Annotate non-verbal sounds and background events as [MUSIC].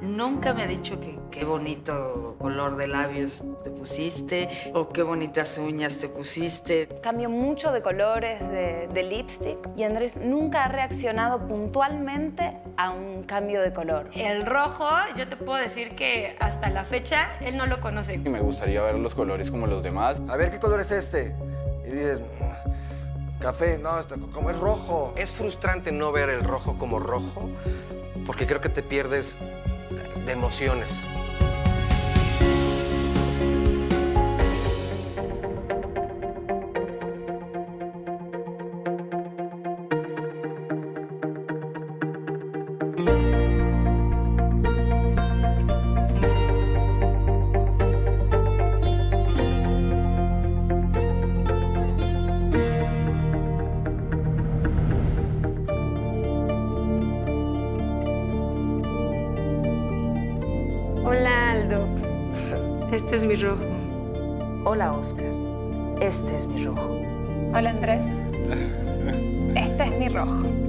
nunca me ha dicho que qué bonito color de labios te pusiste o qué bonitas uñas te pusiste. Cambio mucho de colores de, de lipstick y Andrés nunca ha reaccionado puntualmente a un cambio de color. El rojo, yo te puedo decir que hasta la fecha él no lo conoce. Y me gustaría ver los colores como los demás. A ver, ¿qué color es este? Y dices, "Mm, café, no, como es rojo. Es frustrante no ver el rojo como rojo porque creo que te pierdes de emociones. Este es mi rojo. Hola, Oscar. Este es mi rojo. Hola Andrés. [LAUGHS] Este es mi rojo.